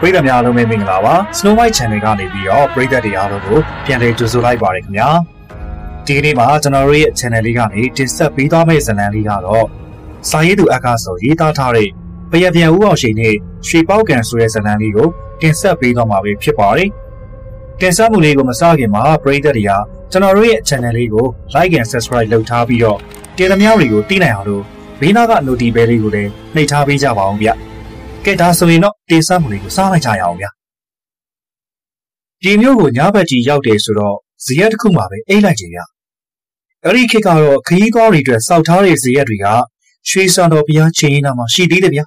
ပရိသတ်များအားလုံးပဲမင်္ဂလာပါ Snow White Channel ကနေပြီးတော့ပရိသတ်တွေအားလုံးကိုပြန်လည်ကြိုဆိုလိုက်ပါရခင်ဗျာဒီကနေ့မှာကျွန်တော်တို့ရဲ့ channel လေးကနေတင်ဆက်ပေးသွားမယ့်ဇာတ်လမ်းလေးကတော့စာရေးသူအကားဆိုရေးသားထားတဲ့ပရပြန်ဦးအောင်ရှိန်နဲ့ရွှေပေါက်ကန်ဆိုတဲ့ဇာတ်လမ်းလေးကိုတင်ဆက်ပေးသွားမှာပဲဖြစ်ပါတယ်တင်ဆက်မှုလေးကိုမစခင်မှာပရိသတ်တွေကကျွန်တော်တို့ရဲ့ channel လေးကို like and subscribe လုပ်ထားပြီးတော့တင်သမျှတွေကိုသိနိုင်အောင်လို့ဘေးနားက notification ဘဲလေးကိုလည်းနှိပ်ထားပေးကြပါအောင်ဗျ ကဲဒါဆိုရင်တော့တင်ဆက်မှုလေးကိုစားလိုက်ကြရအောင်ဗျပြည်မျိုးကိုညဘက်ကြီးရောက်တယ်ဆိုတော့ဇရက်တစ်ခုမှပဲအိတ်လိုက်ကြဗျအဲ့ဒီခေတ်ကတော့ခရီးသွားတွေအတွက်စောက်ထားတဲ့ဇရက်တွေကရွှေစံတော်ဘုရားချင်းနာမှာရှိသေးတယ်ဗျ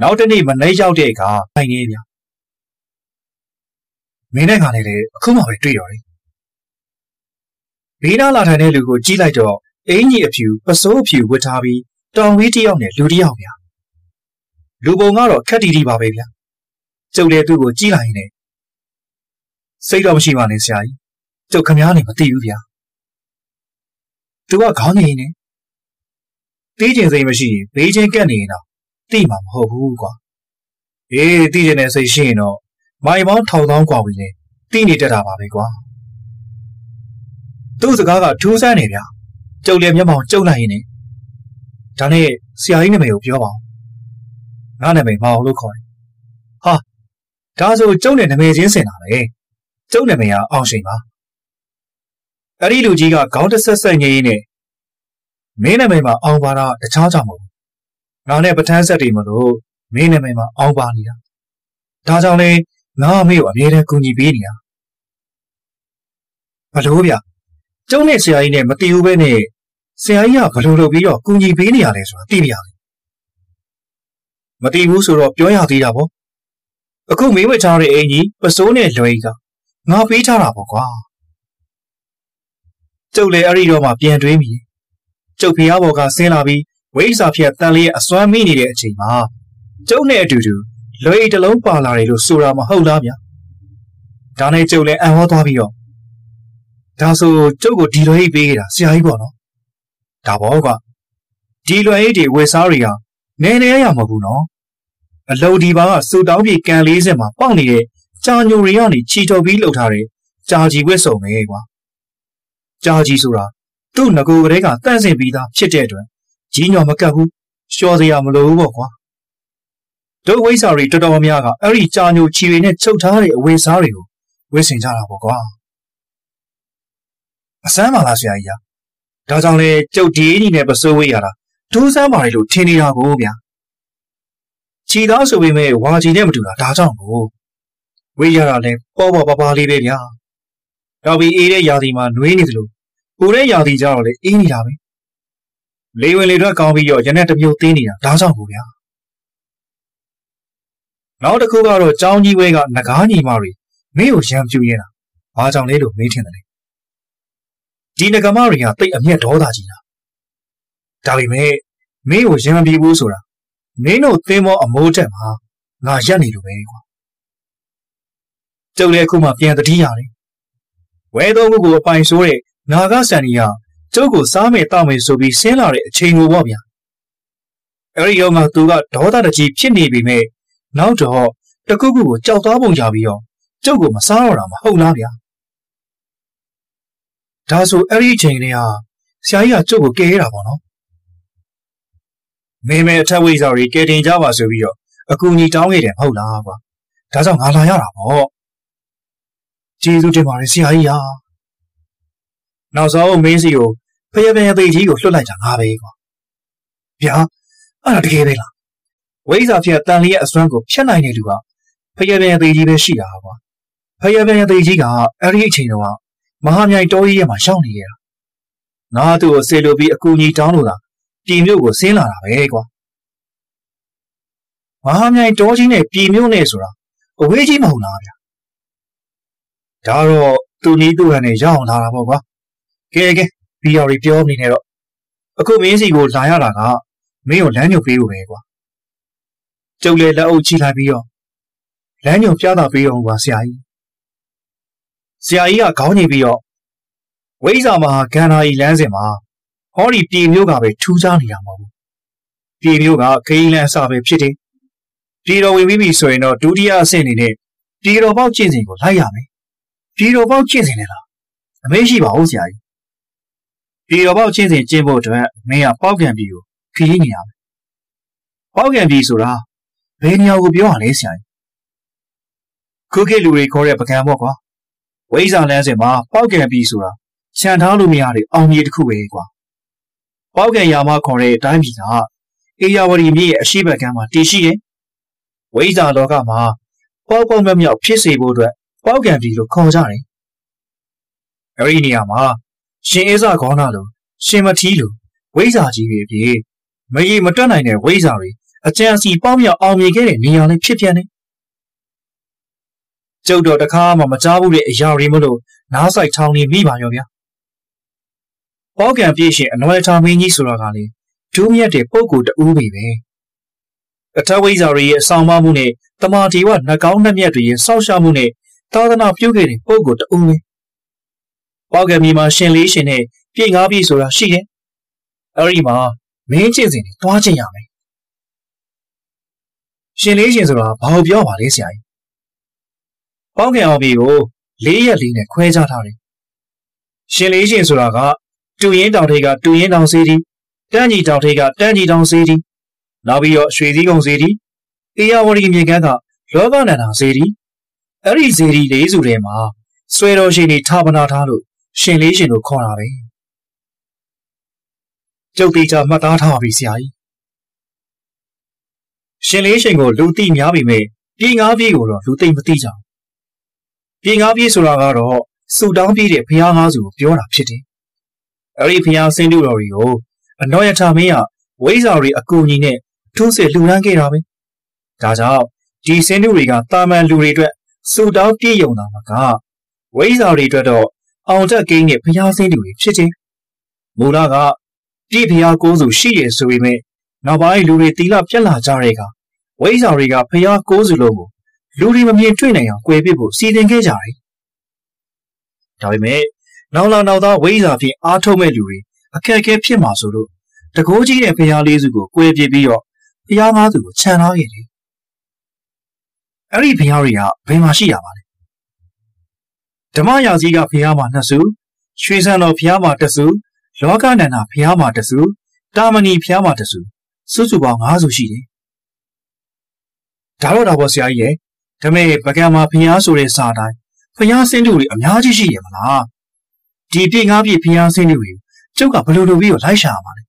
နောက်တနေ့မနေ့ရောက်တဲ့အခါဖိုင်နေဗျမင်းနဲ့ခါနဲ့လေအခုမှပဲတွေ့တော့တယ်ဘေးနားလာထိုင်တဲ့လူကိုကြည့်လိုက်တော့အင်ကြီးအဖြူပစိုးအဖြူဝတ်ထားပြီးတောင်ဝေးတယောက်နဲ့လူတယောက်ဗျာ လူပုံကတော့ခက်တီတီပါပဲဗျာကျုပ်လည်းသူ့ကိုကြည့်လိုက်ရင်လည်းစိတ်တော့မရှိပါနဲ့ဆရာကြီးကျုပ်ခမားနေမသိဘူးဗျာသူကခေါင်းငိန်နေတီးကျင်စိတ်မရှိရင်ဘေးချင်းကက်နေရင်တော့သိမှာမဟုတ်ဘူးကွာအေးတီးကျင်တဲ့စိတ်ရှိရင်တော့မိုင်ပေါင်းထောင်ထောင်กว่าပြီလေတီးနေတတ်တာပါပဲကွာသူ့စကားကထူးဆန်းနေဗျာကျုပ်လည်းမျက်မှောင်ကျုပ်လိုက်ရင်ねဒါနဲ့ဆရာကြီးနာမည်ကိုပြောပါဦး ငါနာမည်မအောင်လို့ခေါ်တယ်ဟာဒါဆိုကျုပ်နဲ့နာမည်ချင်းစင်တာပဲကျုပ်နာမည်ကအောင်ရှိန်ပါအဲ့ဒီလူကြီးကခေါင်းတစ်ဆက်ဆက်ငေးနေမင်းနာမည်မှာအောင်ပါတာတခြားကြောင့်မဟုတ်ဘူးငါနဲ့ပထန်းဆက်တွေမလို့မင်းနာမည်မှာအောင်ပါနေတာဒါကြောင့်လေငါအမေကိုအမြဲတမ်းကူညီပေးနေတာဘလို့ဗျကျုံနဲ့ဆရာကြီးနဲ့မတည်ဘူးပဲနဲ့ဆရာကြီးကဘလို့လုပ်ပြီးတော့ကူညီပေးနေရလဲဆိုတာသိပြရတယ် မတည်ဘူးဆိုတော့ပြောရသေးတာပေါ့အခုမင်းဝတ်ထားတဲ့အင်ကြီးပစိုးနဲ့လွယ်ကြီးကငါပေးထားတာပေါ့ကွာကျုပ်လည်းအဲ့ဒီတော့မှပြန်တွေးမိကျုပ်ဖျားဘော်ကဆင်းလာပြီးဝိဇ္ဇာဖြတ်တန်လေးရဲ့အစွမ်းမိနေတဲ့အချိန်မှာကျုပ်နဲ့အတူတူလွယ်တလုံးပါလာတယ်လို့ဆိုတာမဟုတ်လားဗျာဒါနဲ့ကျုပ်လည်းအံ့ဟောသွားပြီးတော့ဒါဆိုကျုပ်ကိုဒီလွယ်ကြီးပေးခဲ့တာဆရာကြီးပေါ့နော်ဒါပေါ့ကွာဒီလွယ်ကြီးတွေဝယ်စားတွေဟာ နည်းနည်းရမှာမဟုတ်ဘူးနော်အလုံဒီပါကစူတောင်းပြေကန်လေးစက်မှာပေါက်နေတဲ့ကြာညိုတွေကနေချီတော်ပြီးလှုပ်ထားတဲ့ကြာကြီးဝက်စုံပဲကွာကြာကြီးဆိုတာသူ့ငကိုကလေးကတန့်စင်ပြီးသားဖြစ်တဲ့အတွက်ကြီးညော်မကတ်ဘူးလျှော်စရာမလိုဘူးပေါ့ကွာတို့ဝိစာတွေတော်တော်များကအဲ့ဒီကြာညိုချီတွေနဲ့ချုပ်ထားတဲ့အဝေစားတွေကိုဝေးဆင်ကြတာပေါ့ကွာအစမ်းပါလားဆရာကြီးကဒါကြောင့်လေကျုပ်ဒီအင်းကြီးနဲ့ပစိုးဝေးရတာ ဒိုးစမ်းပါတယ်လို့ထင်နေတာကိုဗျာခြီသားဆိုပေမဲ့ဝါချီနဲ့မတူတာဒါကြောင့်ကိုဝေးရတာလဲပေါ့ပေါ့ပါပါလေးပဲဗျာတော့ပြီးအေးတဲ့ယာတီမှာနှွေးနေသလိုပူတဲ့ယာတီကြတော့လေအေးနေတာပဲလေဝင်လေထွက်ကောင်းပြီးတော့ရနဲ့တမျိုးသေးနေတာဒါကြောင့်ကိုဗျာနောက်တစ်ခုကတော့ကြောင်းကြီးဝဲကငကားညီမတွေမင်းကိုရံပြူရင်တာဘာကြောင့်လဲလို့မင်းထင်တယ်ဒီငကမတွေကတိတ်အမျက်ဒေါသကြီးတာ ဒါပေမဲ့မင်းကိုရံပြဘူးဆိုတာမင်းတို့သင်္ဘောအမိုးတက်မှာငါရက်နေလို့ပဲကွာကျုပ်လည်းအခုမှပြန်တတိရတယ်ဝဲတော်မှုကိုအပိုင်ဆိုးတဲ့နာဂဆန်နီကကျုပ်ကိုစားမယ်တောက်မယ်ဆိုပြီးဆင်းလာတဲ့အချိန်ကိုပေါ့ဗျာအဲ့ဒီရောကသူကဒေါသတကြီးဖြစ်နေပြီမဲ့နောက်တော့တခုခုကိုကြောက်သွားပုံရပြီးတော့ကျုပ်ကိုမစားတော့တာမဟုတ်လားဗျာဒါဆိုအဲ့ဒီအချိန်လေးဟာဆရာကြီးကကျုပ်ကိုကဲရတာပေါ့နော် မင်းမဲအထက်ဝိဇာတွေကဲတင်ကြပါဆိုပြီးတော့အကူအညီတောင်းခဲ့တယ်မဟုတ်လားကွာဒါကြောင့်ငါလာရတာပေါ့ကျေးဇူးတင်ပါတယ်ဆရာကြီးဟာနောက်ဆုံးမင်းစီကိုဖယဖယသိကြီးကိုလွှတ်လိုက်တာငါပဲကွာဗျာအဲ့ဒါတကယ်ပဲလားဝိဇာဖြစ်တန်လေးရဲ့အစွမ်းကိုဖျက်နိုင်တဲ့လူကဖယဖယသိကြီးပဲရှိတာကွာဖယဖယသိကြီးကအဲ့ဒီအချိန်တော့မဟာမြိုင်တောကြီးရဲ့မှာရှောင်းနေရတာငါသူ့ကိုဆေလိုပြီးအကူအညီတောင်းလို့သာ ပြည်မြို့ကိုဆင်းလာတာပဲကွာမဟာမြိုင်တောကြီးနဲ့ပြည်မြို့နဲ့ဆိုတာအဝေးကြီးမဟုတ်လားဗျာဒါတော့သူနီးသူ့ဟန်နဲ့ရအောင်လာတာပေါ့ကွာကဲကဲဘီယာရီပြောနေနေတော့အခုမင်းစီကိုလာရတာကမင်းကိုလမ်းညွှန်ပေးဖို့ပဲကွာကျုပ်လည်းလက်အုပ်ချလိုက်ပြီးတော့လမ်းညွှန်ပြတာပေးအောင်ပါဆရာကြီးဆရာကြီးကခေါင်းညိပြီးတော့ဝိဇ္ဇာမဟာဂန္ဓာကြီးလမ်းစဉ်မှာ ဟောဒီပြည်မျိုးကပဲထူးခြားနေတာမဟုတ်ဘူးပြည်မျိုးကခင်းလန်းအစပဲဖြစ်တယ်ပြည်တော်ဝင်ပြီးပြီဆိုရင်တော့ဒုတိယအဆင့်အနေနဲ့ပြည်တော်ပေါက်ကျင့်စဉ်ကိုလိုက်ရမယ်ပြည်တော်ပေါက်ကျင့်စဉ်နဲ့လားအမေးရှိပါဦးဆရာကြီးပြည်တော်ပေါက်ကျင့်စဉ်ကျင့်ဖို့အတွက်မင်းကပေါက်ကံပြည်ကိုခရီးနေရမယ်ပေါက်ကံပြည်ဆိုတာဘယ်နေရာကိုပြောရလဲဆရာကြီးခုခေတ်လူတွေခေါ်တဲ့ပကံပေါ့ကွာဝိဇ္ဇာလမ်းစဉ်မှာပေါက်ကံပြည်ဆိုတာခြံထားလို့မရတဲ့အောင်မြေတစ်ခုပဲကွာ ပေါက်ကံရာမခေါ်တဲ့အတိုင်းပြည်ကအေယာဝတီမြစ်ရဲ့အရှိဘက်ကမ်းမှာတည်ရှိတယ်ဝိဇ္ဇာလောကမှာပေါက်ပေါက်မြောက်မြောက်ဖြစ်စေဖို့အတွက်ပေါက်ကံပြည်လို့ခေါ်ကြတယ်အဲ့ဒီနေရာမှာရှင်အေးစာခေါင်းနာလိုရှင်မထီးလိုဝိဇ္ဇာကြီးတွေပြေမရေမတွက်နိုင်တဲ့ဝိဇ္ဇာတွေအကျံစီပေါင်းမြောက်အောင်မြင်ခဲ့တဲ့နေရာလေးဖြစ်ပြန်တယ်ကျုပ်တော့တခါမှမကြားဘူးတဲ့အရာတွေမလို့နားဆိုင်ထောင်နေမိပါရောဗျာ။ ပေါကံပြည့်ရှင်အနွယ်ထားမင်းကြီးဆိုတာကလေဒုမြတ်တဲ့ပုံကိုတူးပဲပဲ။အထဝိဇ္ဇာတွေရဲ့အဆောင်မမှုနဲ့တမာတီဝနှကောင်းနှမျက်တွေရဲ့စောက်ရှောက်မှုနဲ့သာသနာပြုခဲ့တဲ့ပုံကိုတူးပဲ။ပေါကံမြေမှာရှင်လေးရှင်နဲ့ပြည့်ငါးပြီဆိုတာရှိတယ်။အဲဒီမှာမင်းကျင့်စဉ်တွေတွားကျင့်ရမယ်။ရှင်လေးရှင်ဆိုတာဘာလို့ပြောပါလဲဆရာကြီး။ပေါကံအောင်ပြီကိုလေးရက်လေးနဲ့ခွဲခြားထားတယ်။ရှင်လေးရှင်ဆိုတာက တူရင်တောင်ထိပ်ကတူရင်တောင်စေးတီတန်းကြီးတောင်ထိပ်ကတန်းကြီးတောင်စေးတီနောက်ပြီးတော့ရွှေစည်းကုန်းစေးတီအေယာဝတီမြေကမ်းကလောကနန္ဒာစေးတီအဲ့ဒီစေးတီလေးစုထဲမှာဆွဲတော်ရှင်တွေထာပနာထားလို့ရှင်လေးရှင်တို့ခေါ်တာပဲကျုပ်တေချာမှတ်သားထားပါပြီဆရာကြီးရှင်လေးရှင်ကိုလူသိများပြီမဲ့ပြည်ငါးပြည်ကိုတော့လူသိမသိကြဘူးပြည်ငါးပြည်ဆိုတာကတော့စူတောင်းပြည်တဲ့ဘုရားငါးစုကိုပြောတာဖြစ်တယ် အဲ့ဒီဘုရားဆင်းတုတော်တွေကိုအနောယထာမင်းကဝိဇ္ဇာတွေအကူအညီနဲ့ထုံးစစ်လှူဒန်းခဲ့တာပဲဒါကြောင့်ဒီဆင်းတုတွေကတာမန်လူတွေအတွက်စူတောင်းပြည့်ယုံတာမကဝိဇ္ဇာတွေအတွက်တော့အောင်တက်ကိန်းနဲ့ဘုရားဆင်းတုတွေဖြစ်တယ်မူလကပြည့်ဘုရားကိုးစုရှိရဆိုပေမဲ့နောက်ပိုင်းလူတွေတီလာပြက်လာကြတဲ့ကဝိဇ္ဇာတွေကဘုရားကိုးစုလုံးကိုလူတွေမမြင်တွေ့နိုင်အောင်꿰ပစ်ဖို့စီစဉ်ခဲ့ကြတယ်ဒါပေမဲ့ နောက်လာနောက်သားဝိဇ္ဇာဖြင့်အားထုတ်မဲ့လူတွေအခက်အခဲဖြစ်မှာဆိုလို့တကိုးကြီးတဲ့ဖျားလေးစုကို꿰ပြပြီးတော့ဖျားငါးစုကိုခြံထားခဲ့တယ်။အဲ့ဒီဖျားတွေကဘယ်မှာရှိရပါလဲ။ဓမ္မရာဇီကဖျားမှာနှစ်စုရွှေဆန်တော်ဖျားမှာတစ်စုလောကနန္ဒာဖျားမှာတစ်စုတာမဏီဖျားမှာတစ်စုစုစုပေါင်း၅စုရှိတယ်။ဒါတော့တော့ဆရာကြီးရဲ့ဒါမဲ့ပကံမှာဖျားဆိုတဲ့စာတိုင်းဖျားစင်းတူတွေအများကြီးရှိရမလား။ ဒီပြင်းငါးပြည့်ဖျားဆင်းတွေကိုကျုပ်ကဘယ်လိုလုပ်ပြီးတော့လိုက်ရှာမှာလဲ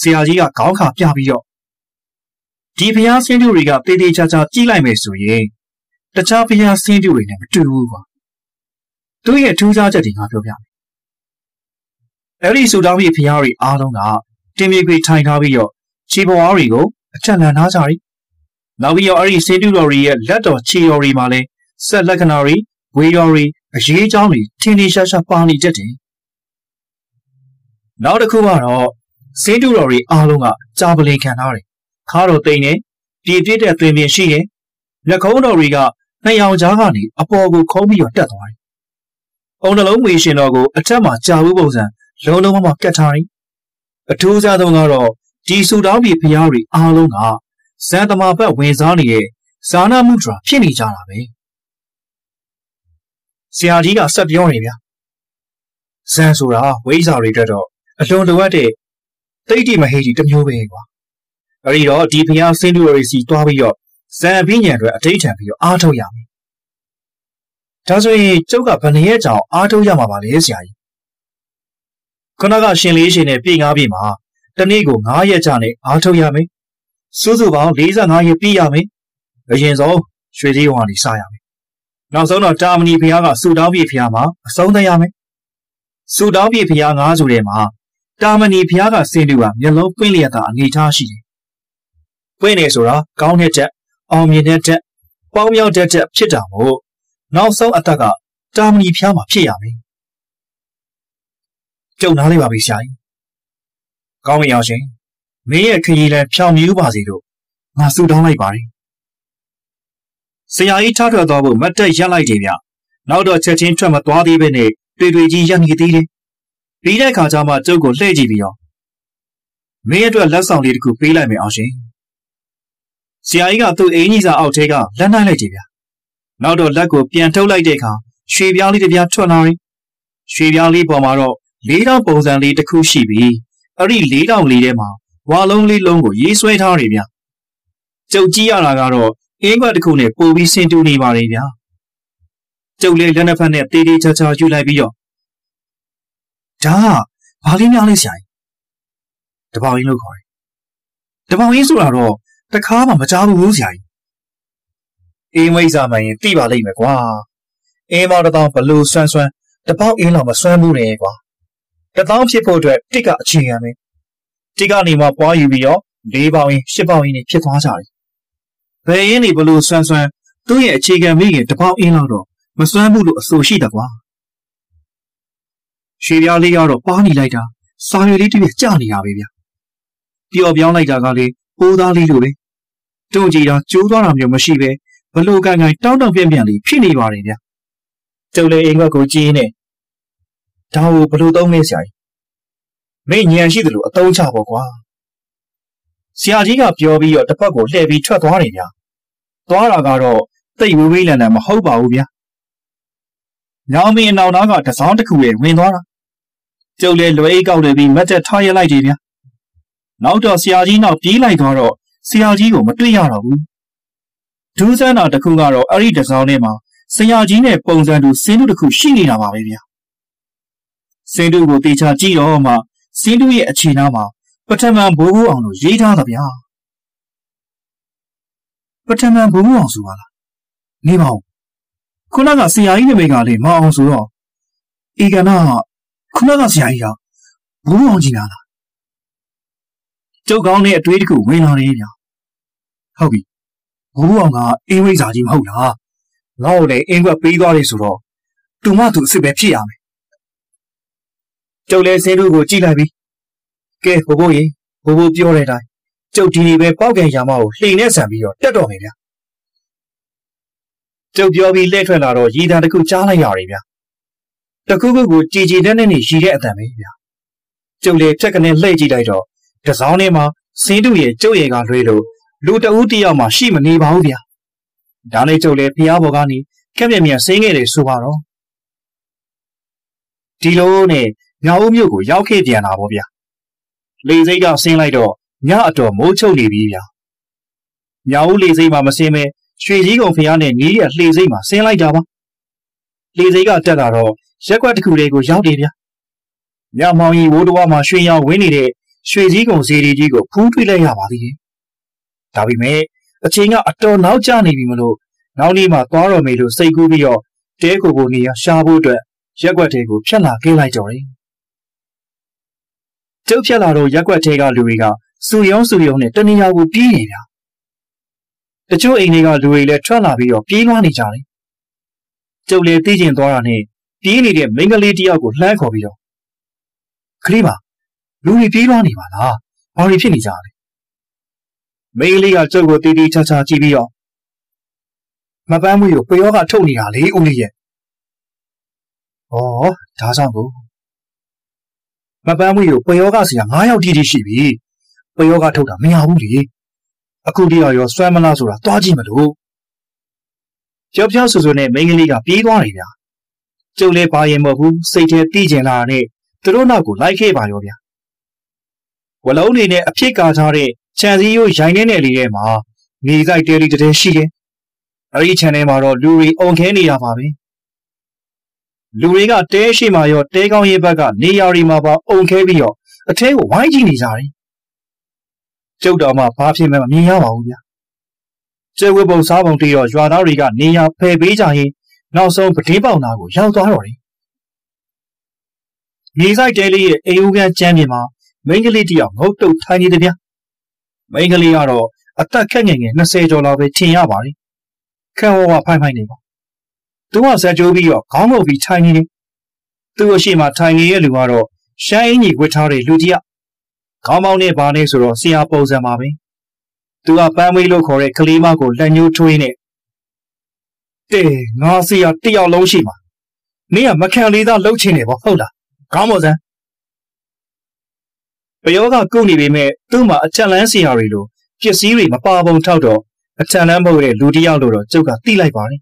ဆရာကြီးကခေါင်းခါပြပြီးတော့ဒီဖျားဆင်းတွေကတေးသေးချာချာကြည့်လိုက်မယ်ဆိုရင်တခြားဖျားဆင်းတွေနဲ့မတူဘူးကွာသူ့ရဲ့ထူးခြားချက်တွေငါပြောပြမယ်အဲ့ဒီဆူတောင်းပြဖျားတွေအားလုံးကတင်မြေခွေထိုင်ထားပြီးတော့ခြေပေါ်အားတွေကိုအချက်လန်ထားကြတယ်နောက်ပြီးတော့အဲ့ဒီဆင်းတူတော်တွေရဲ့လက်တော်ခြေတော်တွေမှာလည်းဆက်လက္ခဏာတွေဝေတော်တွေ အရေးအကြောင်းတွေထင်ထင်ရှားရှားပါနေတတ်တယ်။နောက်တစ်ခုကတော့စင်းတူတော်တွေအားလုံးကကြာပလင်ခံထားတယ်။ခါတော်တိန်နဲ့ပြေပြစ်တဲ့သွင်ပြင်ရှိတယ်။လက်ခုံးတော်တွေကနှစ်ယောက်ကြားကနေအပေါ်ကိုခုံးပြီးတော့တက်သွားတယ်။အုံနှလုံးမွေရှင်တော်ကိုအထက်မှာကြာဘူးပုံစံလုံးလုံးမမကတ်ထားတယ်။အထူးစားဆုံးကတော့ဒီဆူတောင်းပြေဖျားတွေအားလုံးကဇန်သမာဘတ်ဝင်စားနေတဲ့ဇာနာမှုဒရာဖြစ်နေကြတာပဲ။ ဆရာကြီးကဆက်ပြောနေဗျာဇန်ဆိုတာဝိဇ္ဇာတွေအတွက်တော့အလွန်လိုအပ်တဲ့တိတ်တိမဟေးကြီးတစ်မျိုးပဲကွာအဲဒီတော့ဒီဖျားဆင်းတူရီစီတွားပြီးတော့ဇန်အပြင်းညံတွေအတိတ်ထံပြီးတော့အားထုတ်ရမယ်ဒါဆိုရင်ကျုပ်ကဘယ်နှစ်ရက်ကြောင်အားထုတ်ရမှာပါလဲဆရာကြီးခဏကရှင်လေးရှင်နဲ့ပြည်ငါးပြည်မှာတနေ့ကို9ရက်ကြာနဲ့အားထုတ်ရမယ်စုစုပေါင်း45ရက်ပြည့်ရမယ်အရင်ဆုံးရွှေသေးဝါနေစားရမယ် နောက်ဆုံးတော့တာမဏီဖျားကစူတောင်းပြဖျားမှာအဆုံးသတ်ရမယ်စူတောင်းပြဖျားငါးဆိုတဲ့မှာတာမဏီဖျားကစင်တူကမျက်လုံးပွင့်လျက်သာအနေထားရှိတယ်ပွင့်နေဆိုတာကောင်းတဲ့ချက်အောင်မြင်တဲ့ချက်ပေါင်းမြောက်တဲ့ချက်ဖြစ်တာမို့နောက်ဆုံးအသက်ကတာမဏီဖျားမှာဖြစ်ရမယ်ကြုံနားလိုက်ပါပြီရှာကြီးကောင်းမရအောင်ရှင်မင်းရဲ့ခရီးလဲဖြောင်မြူးပါစေလို့ငါစူတောင်းလိုက်ပါတယ် ဆရာကြီးထားထွက်သွားဖို့မတ်တက်ရက်လိုက်တယ်ဗျနောက်တော့ချက်ချင်းထွက်မသွားသေးပဲနဲ့တွေ့တွေ့ကြီးရက်နေသေးတယ်ပြီးတဲ့ခါကျမှကျုပ်ကိုလှည့်ကြည့်ပြီးတော့မင်းအတွက်လက်ဆောင်လေးတစ်ခုပေးလိုက်မယ်အောင်ရှင်ရာကြီးကသူ့အင်ကြီးစာအောက်ထဲကလက်နိုင်လိုက်တယ်ဗျာနောက်တော့လက်ကိုပြန်ထုတ်လိုက်တဲ့အခါရွှေပြားလေးတစ်ပြားထွက်လာတယ်ရွှေပြားလေးပေါ်မှာတော့လေးတောင်ပုံစံလေးတစ်ခုရှိပြီးအဲ့ဒီလေးတောင်လေးထဲမှာဝါလုံးလေးလုံးကိုရေးဆွဲထားတယ်ဗျာကျုပ်ကြည့်ရတာကတော့ အင်းကွက်တစ်ခုနဲ့ပို့ပြီးဆင်တူနေပါတယ်ဗျာကျုပ်လေးလက်နှစ်ဖက်နဲ့တေးသေးချာချာယူလိုက်ပြီးတော့ဒါကဘာလေးများလေးဆရာကြီးတပေါင်းရင်းလို့ခေါ်တယ်တပေါင်းရင်းဆိုတာတော့တခါမှမကြားဘူးဆရာကြီးအေးမိတ်စာမှန်ရင်သိပါလိမ့်မယ်ကွာအင်းမောင်တပေါင်းဘလို့ဆွမ်းဆွမ်းတပေါင်းအင်းလောက်မဆွမ်းဘူးလေကွာတပေါင်းဖြစ်ဖို့အတွက်တစ်ကအခြေခံပဲတစ်ကနေမှပွားယူပြီးတော့၄ပေါင်းရင်၈ပေါင်းရင်ဖြစ်သွားကြတယ် ဘယ်ရင်းနေဘလို့ဆွမ်းဆွမ်းသူ့ရဲ့အခြေခံမိခင်တပေါင်းအင်းလောက်တော့မစွမ်းဘူးလို့အဆိုရှိတယ်ကွာရွှေပြားလေးကတော့ပါနေလိုက်တာစာရွက်လေးတစ်ပြက်ကျနေတာပဲဗျပျော်ပြောင်းလိုက်တာကလေပိုးသားလေးလိုပဲတုံကြည်တော့ကျိုးသွားတာမျိုးမရှိပဲဘလို့ကန်ကန်တောင်းတောင်းပြန့်ပြန့်လေးဖြစ်နေပါတယ်ဗျကျုပ်လည်းအိမ်ဘက်ကိုကြည့်နေဒါကိုဘလို့သုံးလဲဆရာကြီးမင်းညံရှိတယ်လို့အတုံးချပေါ့ကွာ ဆရာကြီးကပြောပြီးတော့တစ်ဖက်ကိုလှည့်ပြီးထွက်သွားတယ်ဗျသွားတာကတော့တိတ်ဝေးဝေးလန်လန်မဟုတ်ပါဘူးဗျညောင်မင်းအနောက်နားကတစောင်းတစ်ခုရဲ့ဝင်သွားတာကျုပ်လည်းလွယ်အိတ်ကောက်တယ်ပြီးမတ်တက်ထားရလိုက်တယ်ဗျနောက်တော့ဆရာကြီးနောက်ပြေးလိုက်သွားတော့ဆရာကြီးကိုမတွေ့ရတော့ဘူးဒူးစမ်းတာတစ်ခုကတော့အဲ့ဒီတစောင်းထဲမှာဆရာကြီးနဲ့ပုံစံတူစင်းတူတစ်ခုရှိနေတာပါပဲဗျစင်းတူကိုတေချာကြည့်တော့မှစင်းတူရဲ့အခြေနာမှာ ပထမဘိုးဘိုးအောင်လို့ရေးထားတာဗျာပထမဘိုးဘိုးအောင်ဆိုပါလားနေပါဦးခုနကဆရာကြီးနာမည်ကလေမအောင်ဆိုတော့ဧကနာခုနကဆရာကြီးကဘိုးအောင်ကြီးလားကျုပ်ကောင်းတဲ့အတွေးတစ်ခုဝင်လာတယ်ဗျာဟုတ်ပြီဘိုးအောင်ကအင်းဝိဇာကြီးမဟုတ်လားငါ့ကိုလည်းအင်းကွက်ပေးသွားတယ်ဆိုတော့သူမသူအစ်စ်ပဲဖြစ်ရမယ်ကျုပ်လည်းစင်းတို့ကိုကြည့်လိုက်ပြီ ကဲဘိုးဘိုးရေဘိုးဘိုးပြောတဲ့အတိုင်းကျုပ်ဒီနေ့ပဲပောက်ကန်ရာမကိုလှိန်နဲ့ဆန်ပြီးတော့တက်တော်မယ်ဗျာကျုပ်ပြောပြီးလှည့်ထွက်လာတော့ရည်တံတစ်ခုကြားလိုက်ရတယ်ဗျာတခုခုကိုကြည်ကြည်နဲ့နဲ့နေရီတဲ့အတန်ပဲဗျာကျုပ်လည်းဖြက်ကနေလှည့်ကြည့်လိုက်တော့တစောင်းထဲမှာစင်းတူရဲ့ကျုပ်ရဲ့ကလွှဲလို့လူတဦးတယောက်မှရှိမနေပါဘူးဗျာဒါနဲ့ကျုပ်လည်းဖျားဘော်ကနေခက်မြက်မြက်ဆင်းခဲ့တယ်ဆိုပါတော့ဒီလိုနဲ့ညောင်ဦးမြို့ကိုရောက်ခဲ့ပြန်လာပေါ့ဗျာ လေစိတ်ကဆင်းလိုက်တော့ညအတော်မိုးချုပ်နေပြီဗျာညောင်ဦးလေစိတ်မှာမဆင်းမဲရွှေကြီးကုံဖျားနဲ့နီးရလှေစိတ်မှာဆင်းလိုက်တာပါလှေစိတ်ကတက်လာတော့ရက်ွက်တစ်ခုလေးကိုရောက်တယ်ဗျာညမောင်ကြီးဝိုးတော်မှာရွှေရောင်ဝင်းနေတဲ့ရွှေကြီးကုံစီရီကြီးကိုဖူးထွေးလိုက်ရပါသေးတယ်ဒါပေမဲ့အချိန်ကအတော်နောက်ကျနေပြီမလို့နောက်နေ့မှသွားတော်မေလို့စိတ်ကူးပြီးတော့တဲကိုကိုနေရရှာဖို့အတွက်ရက်ွက်တွေကိုဖြတ်လာခဲ့လိုက်ကြတယ် ကျုပ်ဖြတ်လာတော့ရက်ွက်ထဲကလူတွေကစူယုံစူယုံနဲ့တဏှာကိုပြေးနေဗျာတချို့အိမ်တွေကလူတွေလည်းထွက်လာပြီးတော့ပြေးလွှားနေကြတယ်ကျုပ်လည်းသိကျင်သွားတာနဲ့ပြေးနေတဲ့မိန်းကလေးတယောက်ကိုလှမ်းခေါ်ပြီးတော့ခလေးပါလူတွေပြေးလွှားနေပါလားဘာတွေဖြစ်နေကြလဲမိန်းကလေးကကျုပ်ကိုတီးတီးချာချာကြည့်ပြီးတော့မပန်းမွေကိုပယောကထုတ်နေတာလေဦးလေးရဲ့ဩဒါကြောင့်ကို မပန်းမွေကိုပယောကစီက9ယောက်တိတိရှိပြီပယောကထုတ်တာမရဘူးလေအခုတည်းရောစွမ်းမလားဆိုတာသွားကြည့်မလို့ကြောက်ပြောက်ဆူဆူနဲ့မိန်းကလေးကပြေးသွားတယ်ဗျာကျုပ်လည်းပါရင်မဟုတ်ဘူးစိတ်ထဲတီးကျင်လာတဲ့သူတို့နောက်ကိုလိုက်ခဲ့ပါရောဗျာဝလုံးနေနဲ့အဖြစ်ကာထားတဲ့ခြံစည်းရိုးရိုင်းနေတဲ့လေထဲမှာနေဆိုင်တဲလီတဲရှိတယ်အဲ့ဒီခြံထဲမှာတော့လူတွေအုံခဲနေရပါပဲ လူတွေကတဲရှိမှရောတဲကောင်းရဲ့ဘက်ကနေရာတွေမှာပါအုံခဲပြီးတော့အထဲကိုဝိုင်းကြည့်နေကြတယ်ကျုပ်တော်မှဘာဖြစ်မှမမြင်ရပါဘူးဗျာကျဲဝဲပုံစားပုံတီးတော့ရွာသားတွေကနေရာဖယ်ပေးကြရင်နောက်ဆုံးပတင်းပေါင်သားကိုရောက်သွားတော့တယ်မြေဆိုင်တဲလေးရဲ့အိမ်ဦးကန်းကျမ်းပြင်မှာမိန်းကလေးတယောက်ငုတ်တုတ်ထိုင်နေတယ်ဗျာမိန်းကလေးကတော့အသက်ခက်ငယ်ငယ်20ကျော်လောက်ပဲထင်ရပါတယ်ခက်ဝဝဖိုင်ဖိုင်နေပါ သူကဇက်ကြိုးပြီးတော့ခေါင်းငုပ်ပြီးထိုင်နေတယ်သူ့အရှိမထိုင်နေတဲ့လူကတော့ရှမ်းအင်းကြီးဝတ်ထားတဲ့လူကြီးကခေါင်းပေါင်းနဲ့ဘာနဲ့ဆိုတော့ဆရာပုံစံပါပဲသူကပန်းမွေးလို့ခေါ်တဲ့ကလေးမကိုလက်ညှိုးထွေးနေတဲ့ငါဆရာတယောက်လုံးရှိမှာမင်းကမခံလေးသားလှုပ်ချင်နေပေါ့ဟုတ်လားခေါင်းမော်စံပယောကကုတ်နေပေမဲ့သူ့မှာအချက်လန်းဆရာတွေလိုပစ္စည်းတွေမပါပုံထောက်တော့အထံတန်းမဟုတ်တဲ့လူတစ်ယောက်လို့တော့ကျုပ်ကသိလိုက်ပါတယ်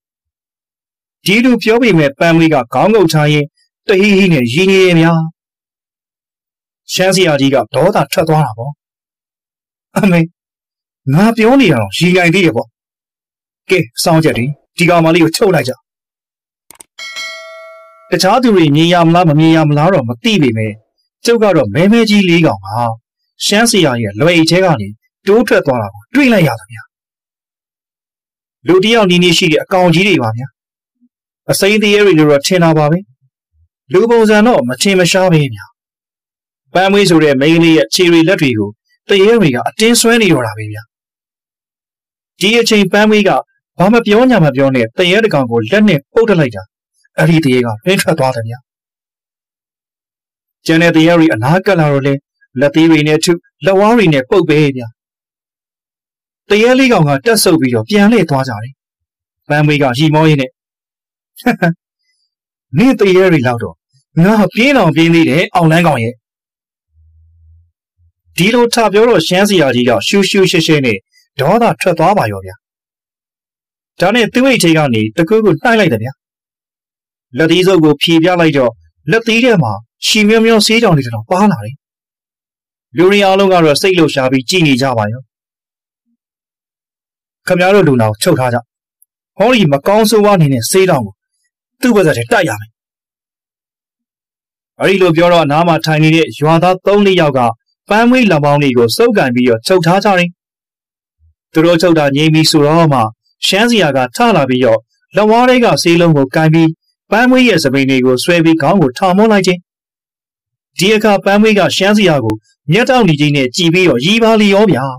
ဒီလူပြောပေမဲ့ပန်းမွေးကခေါင်းငုံချရင်တဟီဟီနဲ့ရင်းနေရများရှမ်းစီယာကြီးကဒေါသထွက်သွားတာပေါ့အမေငါပြောနေရတော့ရီနိုင်သေးတယ်ပေါ့ကဲစောင်းချက်ဒီဒီကောင်မလေးကိုချုပ်လိုက်ကြတခြားသူတွေမြင်ရမလားမမြင်ရမလားတော့မသိပေမဲ့ကျုပ်ကတော့မဲမဲကြီးလေးကောင်ကရှမ်းစီယာရဲ့လွယ်အိတ်ထဲကနေတိုးထွက်သွားတာကိုတွေ့လိုက်ရတာဗျာလူတယောက်နီးနီးရှိတဲ့အကောင်ကြီးတွေပါဗျာ အစိမ်းသေးတွေလိုတော့ထင်တာပါပဲလူပုံစံတော့မထင်မရှားပဲဗျာပန်းမွေးဆိုတဲ့မိန်းလေးရဲ့ခြေရီလက်တွေကိုတရေတွေကအတင်းဆွဲနေတော့တာပဲဗျာဒီအချိန်ပန်းမွေးကဘာမပြောညာမပြောနဲ့တရေတကောင်ကိုလက်နဲ့ပုတ်တက်လိုက်တာအဲ့ဒီတရေကနှင်းထွက်သွားတယ်ဗျာကျန်တဲ့တရေတွေအနားကပ်လာတော့လေလက်သေးတွေနဲ့ထုလက်ဝါးတွေနဲ့ပုတ်ပဲဗျာတရေလေးကောင်ကတက်ဆုပ်ပြီးတော့ပြန်လှည့်သွားကြတယ်ပန်းမွေးကရီမောရင်းနဲ့ နင့်တရေတွေလောက်တော့ငါပြင်းအောင်ပြင်းသေးတယ်အောင်လန်းကောင်ရဲ့ဒီလိုထပြောတော့ရှမ်းစီယာကြီးကရှူးရှူးရှဲရှဲနဲ့ဒေါသထွက်သွားပါရောဗျာဒါနဲ့သူ့အိတ်ထဲကနေတကူးကိုနှိုက်လိုက်တယ်ဗျာလက်သီးစုပ်ကိုဖြေပြလိုက်တော့လက်သီးထဲမှာရှီမျောမျောဆေးကြောင်တွေတော့ပါလာတယ်လူရီအားလုံးကတော့စိတ်လှုပ်ရှားပြီးကြည်နေကြပါရောခမရတို့လူနာကိုချုပ်ထားကြဟောဒီမကောင်းဆိုးဝါးနေတဲ့ဆေးတောင်ကို သူ့ဘက်ဆက်တိုက်ရမယ်အဲဒီလိုပြောတော့အနားမှာထိုင်နေတဲ့ရွာသား၃-၄ယောက်ကပန်းမွေးလက်ပေါင်းတွေကိုစုပ်ကန်ပြီးတော့ချုပ်ထားကြတယ်။သူတို့ချုပ်တာငြိမ်းပြီးဆိုတော့မှရှမ်းစီယာကထလာပြီးတော့လက်ဝါးတွေကဆေးလုံးကိုကန်ပြီးပန်းမွေးရဲ့စပိန်တွေကိုဆွဲပြီးခေါင်းကိုထောင်မွန်းလိုက်ခြင်း။ဒီအခါပန်းမွေးကရှမ်းစီယာကိုမျက်တောင်နေခြင်းနဲ့ကြည်ပြီးတော့ရီပါလီရောဗျာ။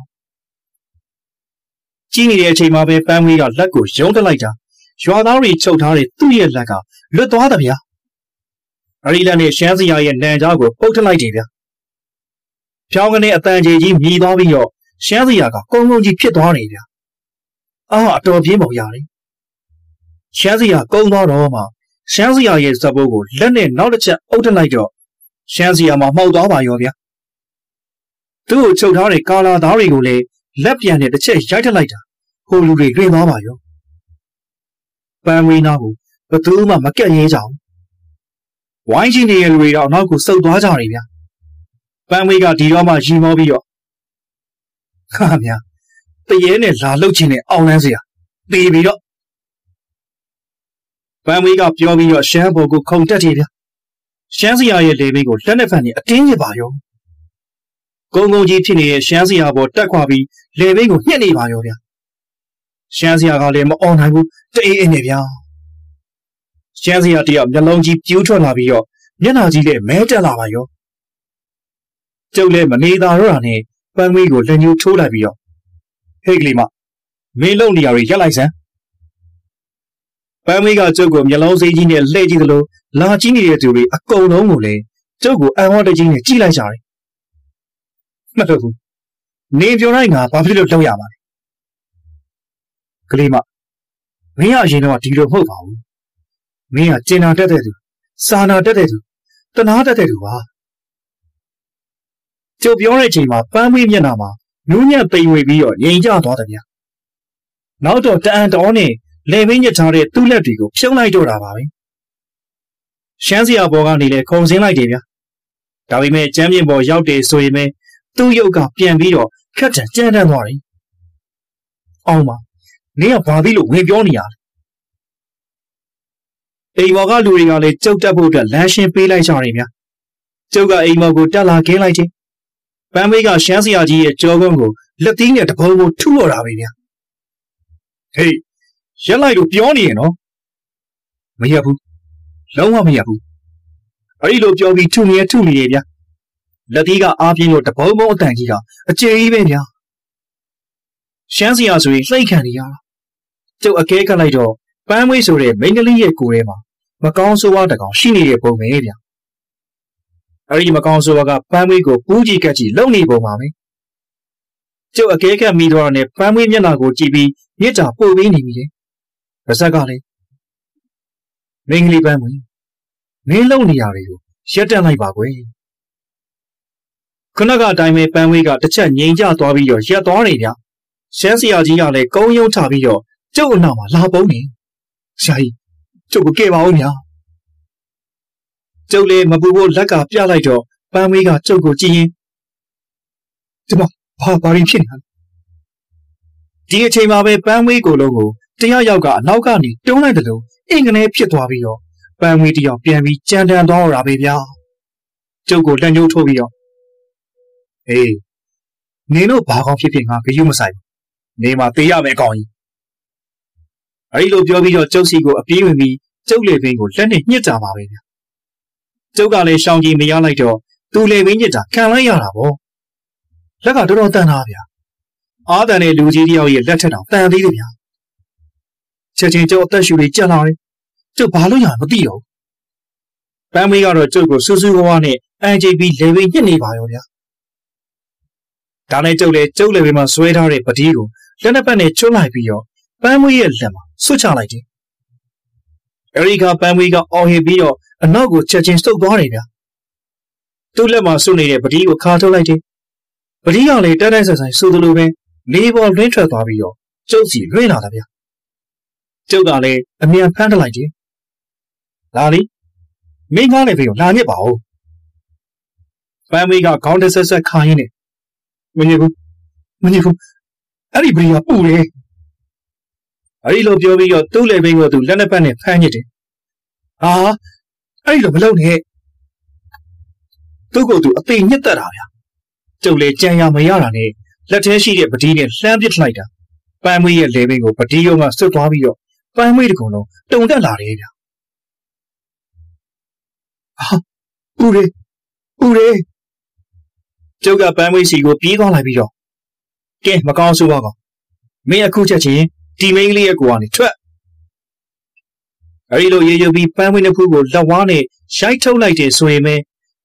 ကြည်နေတဲ့အချိန်မှာပဲပန်းမွေးကလက်ကိုယုံတက်လိုက်တာ ရွာသားတွေချုပ်ထားတဲ့သူ့ရဲ့လက်ကလွတ်သွားတယ်ဗျာ။အရီလက်နဲ့ရှမ်းစီယာရဲ့နံကြားကိုပုတ်ထလိုက်တယ်ဗျာ။ဖြောင်းကနေအတန်ကြီးကြီးမြည်သွားပြီးတော့ရှမ်းစရာကကုန်းကုန်းကြီးဖြစ်သွားနေဗျာအာအတော်ပြင်းပုံရတယ်ရှမ်းစရာကုန်းသွားတော့မှရှမ်းစရာရဲ့ဇဘိုးကိုလက်နဲ့နောက်တစ်ချက်အုပ်ထလိုက်တော့ရှမ်းစရာမှာမှောက်သွားပါရောဗျာသူ့ကိုချုပ်ထားတဲ့ကာလာသားတွေကိုလည်းလက်ပြန်နဲ့တစ်ချက်ရိုက်ထလိုက်တာဟိုလူတွေတွင်သွားပါရော ပန်းဝင်းနာကိုဘသူမှမကက်ရဲကြဘူးဝိုင်းချင်းနေတဲ့လူတွေတော့နောက်ကိုစုပ်သွားကြတယ်ဗျာပန်းမွေးကဒီတော့မှရီမောပြီးတော့ခါမြတရေနဲ့လာလှုပ်ခြင်းနဲ့အောင်လန်းစရာတေးပြီးတော့ပန်းမွေးကပြောပြီးတော့ရှမ်းဘော်ကိုခုံတက်ထည်ဗျရှမ်းစရာရဲ့လေဘိန်းကိုလက်နဲ့ဖက်နေအတင်းရပါရောကုန်းကုန်းကြီးဖြစ်နေတဲ့ရှမ်းစရာပေါ်တက်ခွာပြီးလေဘိန်းကိုညှက်နေပါရောဗျ ရှမ်းစရာကလည်းမအောင်နိုင်ဘူးတအေးအေးနဲ့ဗျာရှမ်းစရာတယောက်မျက်လုံးကြီးပြူးထွက်လာပြီးတော့မျက်နှာကြီးလည်းမဲတက်လာပါရောကျုပ်လည်းမနေတာတော့တာနဲ့ပန်းမွေးကိုလက်ညှိုးထိုးလိုက်ပြီးတော့ဟေးကလေးမမင်းလုံနေရတွေရက်လိုက်စမ်းပန်းမွေးကကျုပ်ကိုမျက်လုံးစိမ်းကြီးနဲ့လှည့်ကြည့်သလိုလာကြည့်နေတဲ့သူတွေအကုန်လုံးကိုလည်းကျုပ်ကိုအံ့ဩတကြီးနဲ့ကြည့်လိုက်ကြတယ်မှတ်တော့ဘူးနေပြောတိုင်းငါဘာဖြစ်လို့လောက်ရမှာလဲ ကလေးမမင်းကအရင်တော့ဒီလိုမဟုတ်ပါဘူးမင်းကကျင်နာတက်တဲ့သူစာနာတက်တဲ့သူတနာတက်တဲ့သူပါကျုပ်ပြောတဲ့အချိန်မှာပန်းမွေးမျက်နှာမှာနူးညံ့ပိန်ဝေပြီးတော့ငြိမ်ကျသွားတယ်ဗျာနောက်တော့တအံတော်နဲ့လေမင်းညစ်ထားတဲ့သူ့လက်တွေကိုဖြုံးလိုက်တော့တာပါပဲရှမ်းစရာဘော်ကနေလေခုံစင်းလိုက်တယ်ဗျာဒါပေမဲ့ကျမ်းပြင်ပေါ်ရောက်တယ်ဆိုရင်ပဲသူ့ရုပ်ကပြန်ပြီးတော့ခက်တန်ကြမ်းတမ်းသွားတယ်အောင်ပါ နင်းကဘာပြီးလို့ဝင်ပြောနေရလဲအိမ်မော်ကလူတွေကလည်းကျုပ်တက်ဖို့အတွက်လမ်းရှင်းပေးလိုက်ကြတယ်ဗျာကျုပ်ကအိမ်မော်ကိုတက်လာခင်းလိုက်တယ်ပန်းမေးကရှမ်းစရာကြီးရဲ့ကြောကုန်းကိုလက်သီးနဲ့တပုံးကိုထုလို့တာပဲဗျာဟေးရက်လိုက်လို့ပြောနေရင်နော်မရဘူးလုံးဝမရဘူးအဲ့ဒီလိုပြောပြီးထုနေထုနေရဗျာလက်သီးကအားပြင်းလို့တပုံးပုံးအတန်ကြီးကအကျေကြီးပဲဗျာ ရှမ်းစရာဆိုရင်လှိတ်ခံနေရတာကျုပ်အကဲကလိုက်တော့ပန်းမွေးဆိုတဲ့မိန်းကလေးရဲ့ကိုယ်ထဲမှာမကောင်းဆိုးဝါးတကောင်ရှိနေတဲ့ပုံပဲဗျာအဲ့ဒီမကောင်းဆိုးကပန်းမွေးကိုပူးကြည့်ကက်ကြည့်လုံနေပုံပါပဲကျုပ်အကဲကပ်မိသွားတဲ့ပန်းမွေးမျက်နှာကိုကြည့်ပြီးမြစ်တာပို့ပေးနေပြီလေပါဇက်ကလည်းမင်းကလေးပန်းမွေးမင်းလုံနေရတွေကိုရက်တက်လိုက်ပါကွယ်ခုနကအတိုင်းပဲပန်းမွေးကတစ်ချက်ငြိမ်ကျသွားပြီးတော့ရက်သွားနေဗျ ရှမ်းဆရာကြီးကလည်းကုန်းယုံထပြီးတော့ကျုပ်အနောက်မှာလာပုံးနေဆရာကြီးကျုပ်ကိုကဲပါဦးညာကျုပ်လည်းမပူဖို့လက်ကပြလိုက်တော့ပန်းမွေးကကျုပ်ကိုကြည့်ရင်ဒီမှာဘာဘာရင်းဖြစ်နေတာဒီအချိန်မှာပဲပန်းမွေးကိုလုံးကိုတယောက်ယောက်ကအနောက်ကနေတွန်းလိုက်တယ်လို့အင်ကနေဖြစ်သွားပြီးတော့ပန်းမွေးတယောက်ပြန်ပြီးကြမ်းတမ်းသွားတော့တာပဲဗျာကျုပ်ကိုလက်ညှိုးထိုးပြီးတော့ဟေးနင်တို့ဘာကောင်းဖြစ်ဖြစ်ငါဂရုမဆိုင်ဘူး နေမှာတေးရမယ်ကောင်းကြီးအဲဒီလိုပြောပြီးတော့ကျုပ်စီကိုအပြေးဝင်ပြီးကျုပ်လေပင်ကိုလက်နဲ့ညှစ်ကြပါပဲဗျာကျုပ်ကလည်းရှောင်းကြီးမရလိုက်တော့သူလေပင်ညှစ်တာခံလိုက်ရတာပေါ့လက်ကတော်တော်တန်တာဗျာအားတန်တဲ့လူကြီးတယောက်ရဲ့လက်ထက်တောင်တန်သေးတယ်ဗျာချက်ချင်းကျုပ်အသက်ရှူလေးကြက်လာတယ်ကျုပ်ဘာလို့ရမသိတော့ပန်းမွေးကတော့ကျုပ်ကိုစူးစူးဝါးဝါနဲ့အန်ဂျီပီလေပင်ညှစ်နေပါရောဗျာဒါနဲ့ကျုပ်လည်းကျုပ်လေပင်မှာဆွဲထားတဲ့ပတိကို လက်နှစ်ပတ်နဲ့ချွတ်လိုက်ပြီးတော့ပန်းမွေးရဲ့လက်မှာဆွတ်ချလိုက်တယ်အရိကပန်းမွေးကအော်ဟစ်ပြီးတော့အနောက်ကိုချက်ချင်းစုပ်သွားတယ်ဗျာသူ့လက်မှာဆွနေတဲ့ပတိကိုခါထုတ်လိုက်တယ်ပတိကလည်းတက်တက်ဆန်ဆန်ဆူသလိုပဲလေးပေါ်လွှင့်ထွက်သွားပြီးတော့ကျုပ်စီလွှင့်လာတာဗျာကျုပ်ကလည်းအမြန်ဖမ်းထလိုက်တယ်လာလီမင်းကားလည်းဖေးကိုလာမြစ်ပါဦးပန်းမွေးကခေါင်းတဆက်ဆက်ခါရင်းနဲ့မညစ်ဘူးမညစ်ဘူး အဲ့ဒီပရိယာပူတယ်အဲ့ဒီလိုပြောပြီးတော့သူ့လေဘိန်းကိုသူလက်နှစ်ပတ်နဲ့ဖမ်းညစ်တယ်ဟာအဲ့ဒီလိုမလုပ်နဲ့သူ့ကိုယ်သူအသိညစ်တတ်တာဗျာကျုပ်လေကြံရမရတာနဲ့လက်ထဲရှိတဲ့ပတိနဲ့လှမ်းပစ်လိုက်တာပန်းမွေးရဲ့လေဘိန်းကိုပတိရုံကဆွတ်သွားပြီးတော့ပန်းမွေးတကုံလုံးတုံတက်လာတယ်ဗျာဟာပူတယ်ပူတယ်ကျုပ်ကပန်းမွေးစီကိုပြေးသွားလိုက်ပြီးတော့ ကဲမကောင်းဆိုးပါကောင်မင်းအခုချက်ချင်းဒီမိန်းကလေးရဲ့ကိုကနေထွက်အဲဒီလိုရေရွပြီးပန်းမွေးနှစ်ခုကိုလက်ဝါးနဲ့ရိုက်ထုတ်လိုက်တယ်ဆိုရင်ပဲ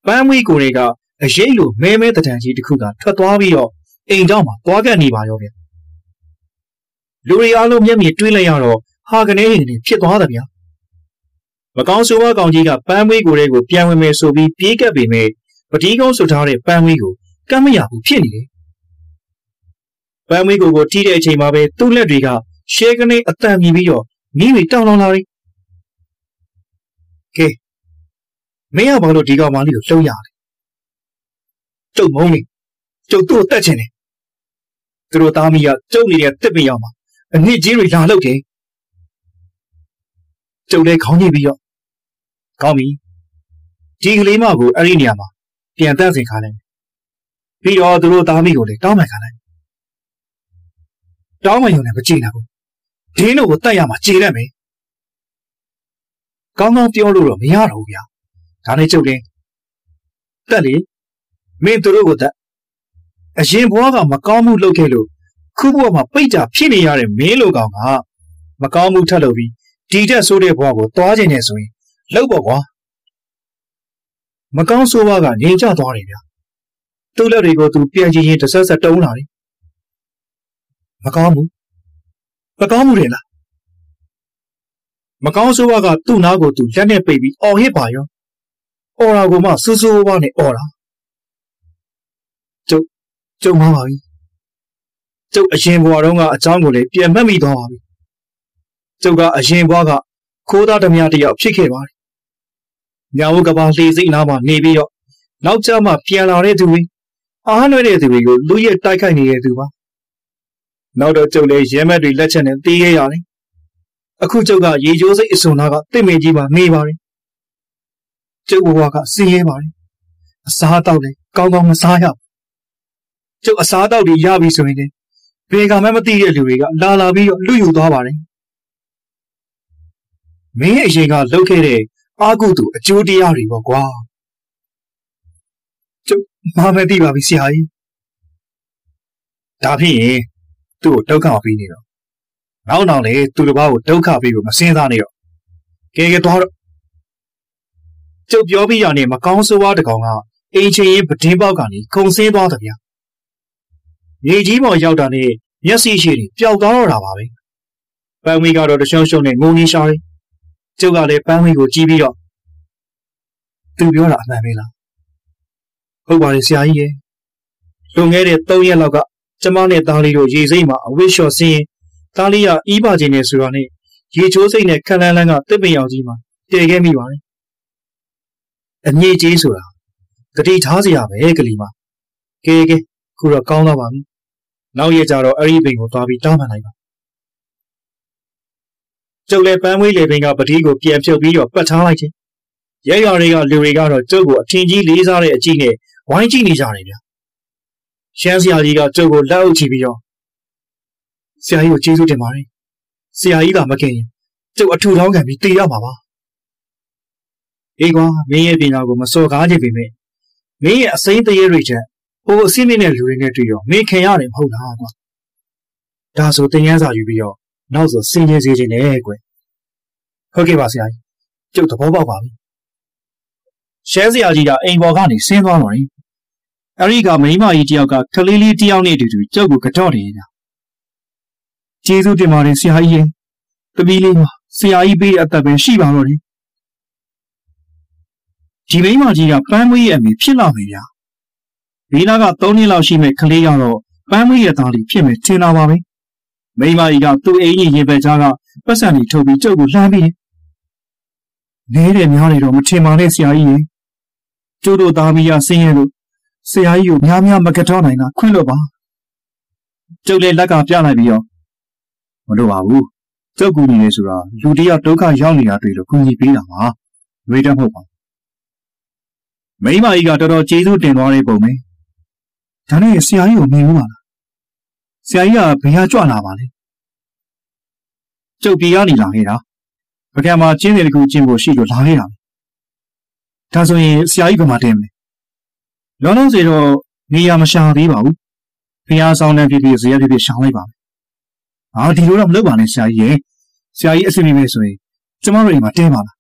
ပန်းမွေးကိုတွေကအရေးလိုမဲမဲတံတန်ကြီးတစ်ခုကထွက်သွားပြီးတော့အိမ်ကြောင့်မှာတွားကပ်နေပါရောဗျလူတွေအားလုံးမျက်မြင်တွေးလိုက်ရတော့ဟာကနေရင်နေဖြစ်သွားတယ်ဗျာမကောင်းဆိုးဝါးကောင်ကြီးကပန်းမွေးကိုတွေကိုပြန်ဝင်မယ်ဆိုပြီးပြေးကပ်ပေမဲ့ပတိကုန်းဆွထားတဲ့ပန်းမွေးကိုကမ်းမရဘူးဖြစ်နေတယ် ပန်းမွေးကိုကိုတီးတဲ့အချိန်မှာပဲသူ့လက်တွေကရှဲကနေအတန်မြည်ပြီးတော့မိမိတောင်းလောင်လာတယ်ကဲမင်းကဘာလို့ဒီကောင်မလေးကိုလှုံးရလဲကျုပ်မုန်းနေကျုပ်သူ့ကိုတတ်ချင်တယ်သူတို့သားမီးကကျုပ်နေတဲ့တစ်ပင်ရောက်မှာအနစ်ကြီးတွေလာလောက်တယ်ကျုပ်လည်းခေါင်းညှိပြီးတော့ကောင်းပြီဒီကလေးမကိုအဲ့ဒီနေရာမှာပြန်တန့်စင်ခါလိုက်ပြီးတော့သူတို့သားမီးကိုလည်းတောင်းပန်ခါလိုက် တောင်းပန်ရုံနဲ့မကြည့်နိုင်ဘူးဒင်းတို့ကိုတတ်ရမှာကြည်ရမယ်ကောင်းကောင်းပြောလို့တော့မရတော့ဘူးဗျာဒါနဲ့ကျုပ်လည်းတက်လေမင်းတို့ကိုတက်အရင်ဘွားကမကောင်းမှုလုပ်ခဲ့လို့ခုဘွားမှာပိတ်ကြဖြစ်နေရတဲ့မင်းလိုကောင်ကမကောင်းမှုထပ်လုပ်ပြီးဒီတက်ဆိုးတဲ့ဘွားကိုသွားခြင်းနဲ့ဆိုရင်လောက်ပေါ့ကွာမကောင်းဆိုးဘွားကနေကြသွားတယ်ဗျာသူ့လက်တွေကိုသူပြန်ကြည့်ရင်တစ်ဆက်ဆက်တုံးလာတယ် မကောင်းဘူးမကောင်းဘူးတယ်လားမကောင်းဆိုးဝါးကသူ့နားကိုသူလက်နဲ့ပိတ်ပြီးအော်ဟစ်ပါရောအော်ရာကိုမှဆူဆူဝါးနဲ့အော်တာကျုပ်ကျုံမှားပါပြီကျုပ်အရင်ဘွားတုန်းကအချောင်းကိုလည်းပြန်မှတ်မိသွားပါပြီကျုပ်ကအရင်ဘွားကခိုးသားဓမြတယောက်ဖြစ်ခဲ့ပါတယ်။မြောက်ကဘာလှေစိတ်နားမှာနေပြီးတော့နောက်ကျမှပြန်လာတဲ့သူတွေအားနှွဲတဲ့သူတွေကိုလူရဲ့တိုက်ခိုက်နေတဲ့သူပါ နောက်တော့ကျုပ်လည်းရဲမက်တွေလက်ချက်နဲ့တေးရရတယ်အခုကျုပ်ကရေချိုးစိတ်အစုံသားကတင့်မင်းကြီးမှာနေပါတယ်ကျုပ်ဘဝကစင်းရဲပါတယ်အစားတောက်လည်းကောင်းကောင်းမစားရကျုပ်အစားတောက်တွေရပြီဆိုရင်လည်းဘယ်ကမှမသိတဲ့လူတွေကလာလာပြီးတော့လူယူသွားပါတယ်မင်းအရင်ကလှုပ်ခဲ့တဲ့အာကုသူအကျိုးတရားတွေပေါ့ကွာကျုပ်မမသိပါဘူးဆရာကြီးဒါဖြစ်ရင် သူ့ကိုဒုက္ခပေးနေတော့နောက်နောက်လေသူတစ်ပါးကိုဒုက္ခပေးဖို့မစင်းစားနေတော့ကဲကဲသွားတော့ကျုပ်ပြောပြီးရနေမကောင်းဆိုးဝါးတကောင်ကအိမ်ချင်းရင်ပတင်းပေါက်ကနေခုံဆင်းသွားတယ်ဗျာမြေကြီးပေါ်ရောက်တာနဲ့မျက်စိရှိတွေပျောက်သွားတော့တာပါပဲပန်းဝီကတော့တရှုံရှုံနဲ့ငုံနေရှာတယ်ကျုပ်ကလည်းပန်းဝီကိုကြည့်ပြီးတော့သူပြောတာအမှန်ပဲလားဟုတ်ပါတယ်ဆရာကြီးရဲ့လွန်ခဲ့တဲ့3ရက်လောက်က ကျမနဲ့သားလေးတို့ရေစိမ့်မှာအဝိလျှော်စင်းရင်သားလေးကအီးပါခြင်းနဲ့ဆိုတာနဲ့ရေချိုးစိတ်နဲ့ခက်လန်းလန်းကတစ်ပင်အောင်ကြီးမှာတည်ခဲ့မိပါတယ်အငြိကြီးဆိုတာတတိထားစရာပဲကလေးမကဲကဲခုတော့ကောင်းတော့ပါပြီနောက်ရကြတော့အဲ့ဒီပင်ကိုသွားပြီးတောင်းပန်လိုက်ပါကျုပ်လည်းပန်းမွေးလေပင်ကပတိကိုပြန်ဖြုတ်ပြီးတော့ပတ်ထားလိုက်ခြင်းရဲရွာတွေကလူတွေကတော့ကျုပ်ကိုအထင်ကြီးလေးစားတဲ့အကြည့်နဲ့ဝိုင်းကြည့်နေကြတယ်ဗျ ရှမ်းဆရာကြီးကကျုပ်ကိုလက်အုပ်ချပြီးတော့ဆရာကြီးကိုကျေးဇူးတင်ပါတယ်ဆရာကြီးကမခင်ရင်ကျုပ်အထူထောင်းခံပြီးတည်ရမှာပါအေးကွာမင်းရဲ့ပညာကိုမစော်ကားခြင်းပေမဲ့မင်းရဲ့အစိမ့်တရေတွေချက်ဟိုအစိမ့်မြင့်တဲ့လူတွေနဲ့တွေ့ရောမင်းခင်ရတယ်မဟုတ်လားကွာဒါဆိုတင်ရန်းစာယူပြီးတော့နောက်ဆိုစင်ကြယ်စေခြင်းနဲ့ကွဟုတ်ကဲ့ပါဆရာကြီးကျုပ်သဘောပေါက်ပါပြီရှဲဆရာကြီးကအိမ်ပေါ်ကနေဆင်းသွားတော့တယ် အဲ့ဒီကမိမကြီးတယောက်ကကလေးလေးတယောက်နဲ့အတူတူကျုပ်ကိုကတော့တယ်ညာကျေးဇူးတင်ပါတယ်ဆရာကြီးရဲ့တပီးလေးမှာဆရာကြီးပေးတဲ့အသက်ပဲရှိပါတော့တယ်ဒီမိမကြီးကပန်းမွေးရဲ့အမေဖြစ်လာပြီဗျာဒီနာက3နှစ်လောက်ရှိမဲ့ကလေးကတော့ပန်းမွေးရဲ့သားလေးဖြစ်မယ်ထင်တာပါပဲမိမကြီးကသူ့အိမ်ကြီးရင်ပဲကြားကပတ်စံကြီးထုတ်ပြီးကျုပ်ကိုလှမ်းပြီးတယ်နဲတယ်များတယ်တော့မထင်ပါနဲ့ဆရာကြီးရေကျုပ်တို့သားမီးရဆင်းရဲလို့ ဆရာကြီးကိုများများမကတော့နိုင်တာခွင့်လို့ပါကျုပ်လည်းလက်ကပြလိုက်ပြီးတော့မလို့ပါဘူးကျုပ်ကူနေနေဆိုတာလူတယောက်ဒုက္ခရောက်နေတာတွေ့လို့ကူညီပေးတာပါဝေးတတ်မဟုတ်ပါမိမကြီးကတော်တော်ကျေးဇူးတင်သွားတဲ့ပုံပဲဒါနဲ့ဆရာကြီးကိုမြင်ဘူးပါလားဆရာကြီးကဘယ်ဟာကြွလာပါလဲကျုပ်ပြေးရနေလာခဲ့တာပကံမှာကျင်းတယ်တကူကျင်းဖို့ရှိလို့လာခဲ့တာဒါဆိုရင်ဆရာကြီးကမှတင်မယ် လောလုံးစီတော့နေရာမရှာသေးပါဘူးဖះဆောင်တဲ့ဖြစ်ဖြစ်ဇေယျဖြစ်ဖြစ်ရှောင်လိုက်ပါမယ်ဟာဒီလိုတော့မလုပ်ပါနဲ့ဆရာကြီးရဲ့ဆရာကြီးအဆင်ပြေမယ်ဆိုရင်ကျမတို့အိမ်မှာတင်းပါလား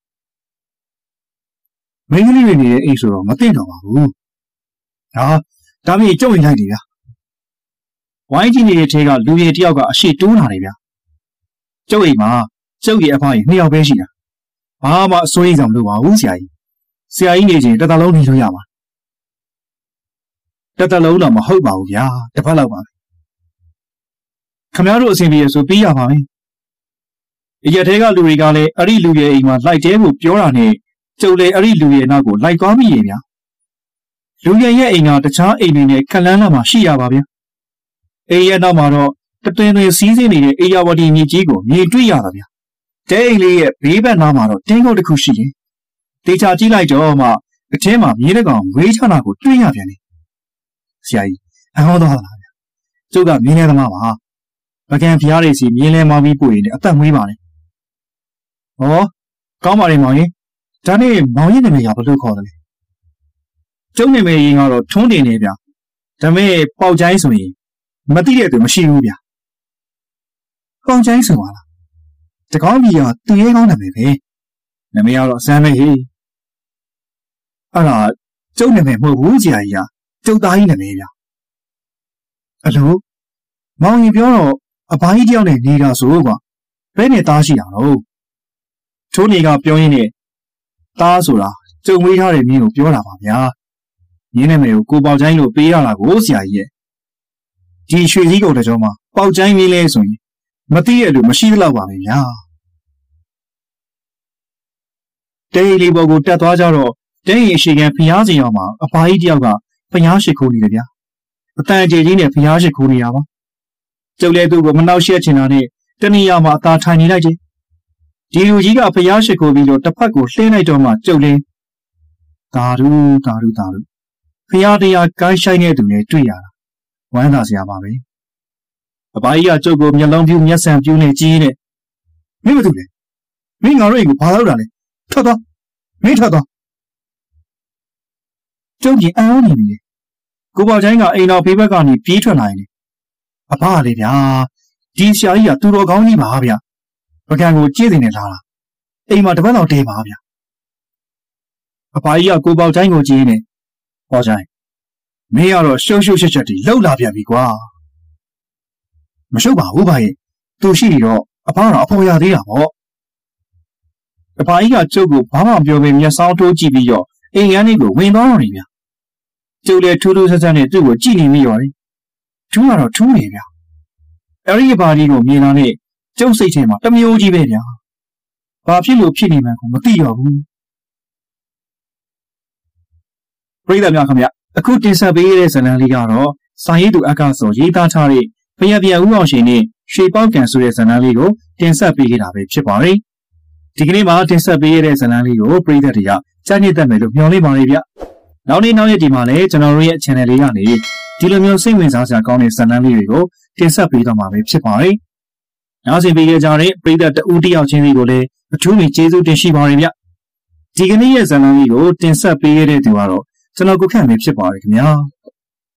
မိန်းကလေးတွေနေတဲ့အိမ်ဆိုတော့မသိတော့ပါဘူးဟာဒါပေမဲ့ကြုံရင်လိုက်တယ်ဗျာဝိုင်းကြီးနေတဲ့ထဲကလူကြီးတယောက်ကအရှိတိုးလာတယ်ဗျာကျုပ်အိမ်မှာကျုပ်ရဲ့အဖကြီးနှစ်ယောက်ပဲရှိတာဘာမှအစိုးရိမ်ဆောင်မလုပ်ပါဘူးဆရာကြီးဆရာကြီးနေချင်းတစ်သက်လုံးနေလို့ရပါ တစ်သက်လုံးတော့မဟုတ်ပါဘူးဗျာတစ်ဖက်လောက်ပါပဲခမရတို့အဆင်ပြေဆိုပြီးရပါမယ်အရက်သေးကလူတွေကလည်းအဲ့ဒီလူရဲ့အိမ်မှာလိုက်တဲဖို့ပြောတာနဲ့ကျုပ်လည်းအဲ့ဒီလူရဲ့နောက်ကိုလိုက်သွားမိရဲ့ဗျာလူရဲ့ရဲ့အိမ်ကတခြားအိမ်တွေနဲ့ခလန်းလာမှရှိရပါဗျာအိမ်ရဲ့နောက်မှာတော့တတွင်တွင်စီးစင်းနေတဲ့အေယာဝတီမြစ်ကြီးကိုမြင်တွေ့ရတာဗျာတဲအိမ်လေးရဲ့ဘေးဘက်နားမှာတော့တင်းကုတ်တစ်ခုရှိတယ်တေချာကြည့်လိုက်တော့မှအထဲမှာမြေးတဲ့ကောင်ငွေးချနာကိုတွေ့ရပြန်တယ် ဆရာကြီးအဟောသွားတာဗျာကျုပ်ကမြင်းနေသမားပါပကံဖျားတွေစီမြင်းလဲမောင်းပြီးပို့ရင်အသက်မွေးပါနဲ့ဟောကောင်းပါလေမောင်ရင်ဒါနဲ့မောင်ရင်နာမည်ကဘယ်လိုခေါ်တယ်လဲကျုံနာမည်ရင်ကတော့ထွန်းတင်နေဗျာဒါမဲ့ပေါက်ချိုင်းဆိုရင်မသိတဲ့သူမရှိဘူးဗျာပေါက်ချိုင်းဆိုပါလားတကောင်းကြီးကသူရဲကောင်းနာမည်ပဲနာမည်ကတော့ဆန်းပဲဟေးအဲ့ဒါကျုပ်နာမည်မဟုတ်ဘူးဆရာကြီးက ကျုပ်သားကြီးနာမည်ဗျအလိုမောင်ရင်ပြောတော့အပိုင်းကြီးတယောက်နဲ့နေတာဆိုကွာဘယ်နဲ့သားရှိတာတော့ထိုးနေကပြောရင်းနဲ့သားဆိုတာကျုံမွေးထားတဲ့မင်းကိုပြောတာပါဗျာရင်းနာမည်ကိုကိုပေါချိုင်းလို့ပေးရတာကိုဆရာကြီးရဲ့ဒီရွှေစည်းကုန်တဲ့ကြောမှာပေါချိုင်းမင်းလဲဆိုရင်မသိရလို့မရှိသလောက်ပါပဲဗျာတဲရီလေးပေါ်ကိုတက်သွားကြတော့တဲရီအရှိကန်ဖျားစီအောင်မှာအပါကြီးတယောက်က ဖျားရှိခိုးနေတယ်ဗျာအတန်အကျေကြီးနဲ့ဖျားရှိခိုးနေတာပါကျုပ်လည်းသူ့ကိုမနှောက်ယှက်ချင်တာနဲ့တဏှာမှာအသာထိုင်နေလိုက်တယ်ဒီလူကြီးကဖျားရှိခိုးပြီးတော့တစ်ဖက်ကိုလှင်းလိုက်တော့မှကျုပ်လည်းသာဓုသာဓုသာဓုဖျားတရားကိုင်းဆိုင်တဲ့သူနဲ့တွေ့ရတာဝမ်းသာစရာပါပဲအပါကြီးကကျုပ်ကိုမျက်လုံးပြူးမျက်စံပြူးနဲ့ကြီးနေမင်းမတူလေမင်းငါတို့အိမ်ကိုဘာလုပ်တာလဲထွက်သွားမင်းထွက်သွားကျုပ်ကြီးအံ့ဩနေပြီလေ ကိုပေါချိုင်းကအိမ်တော်ဖေးဘက်ကနေပြေးထွက်လာရင်အဖလေဗျာဒီဆရာကြီးကသူတော်ကောင်းကြီးပါဗျာပကံကိုကြည့်နေလာတာအိမ်မှာတပတ်တော့တဲပါဗျာအဖကြီးကကိုပေါချိုင်းကိုကြည့်နေပေါချိုင်းမင်းကတော့ရှုပ်ရှုပ်ချက်ချက်တီလှုပ်လာပြန်ပြီကွာမရှုပ်ပါဘူးဗျာသူရှိနေတော့အဖကတော့အဖော်ရသေးတာပေါ့အဖကြီးကကျုပ်ကိုဘာမှပြောပေမျက်စောင်းထိုးကြည့်ပြီးတော့အိမ်ရန်လေးကိုဝင်သွားတော့နေဗျာ ကျုပ်လည်းထူးထူးဆန်းဆန်းနဲ့သူ့ကိုကြည့်နေမိရော်တယ်ထထူးကတော့ထူးနေဗျအဲ့ဒီပါတီကိုမြင်လာတဲ့ကျုပ်စိတ်ထဲမှာတမျိုးကြီးပဲဗျာဘာဖြစ်လို့ဖြစ်နေမှန်းကိုမသိတော့ဘူးပရိသတ်များခင်ဗျအခုတင်ဆက်ပေးတဲ့ဇာတ်လမ်းလေးကတော့စာရေးသူအကဆိုရေးသားထားတဲ့ဖျက်ပြဦးအောင်ရှင်နဲ့ရွှေပေါက်ကန်ဆိုတဲ့ဇာတ်လမ်းလေးကိုတင်ဆက်ပေးခဲ့တာပဲဖြစ်ပါတယ်ဒီကနေ့မှာတင်ဆက်ပေးရတဲ့ဇာတ်လမ်းလေးကိုပရိသတ်တွေကကြားညစ်တတ်မယ်လို့မျှော်လင့်ပါတယ်ဗျ နောက်နေ့နောက်ရက်ဒီမှာလည်းကျွန်တော်တို့ရဲ့ channel လေးကနေဒီလိုမျိုးစိတ်ဝင်စားစရာကောင်းတဲ့ဇာတ်လမ်းလေးတွေကိုတင်ဆက်ပေးတော့မှာပဲဖြစ်ပါတယ်နောက်ဆက်ပေးခဲ့ကြတဲ့ပရိသတ်တဦးတယောက်ချင်းစီကိုလည်းအထူးကြီးကျေးဇူးတင်ရှိပါတယ်ဗျဒီကနေ့ရဲ့ဇာတ်လမ်းလေးကိုတင်ဆက်ပေးရတဲ့သူကတော့ကျွန်တော်ကိုခန့်ပဲဖြစ်ပါတယ်ခင်ဗျာ